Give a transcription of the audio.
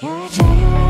Yeah, I tell you what.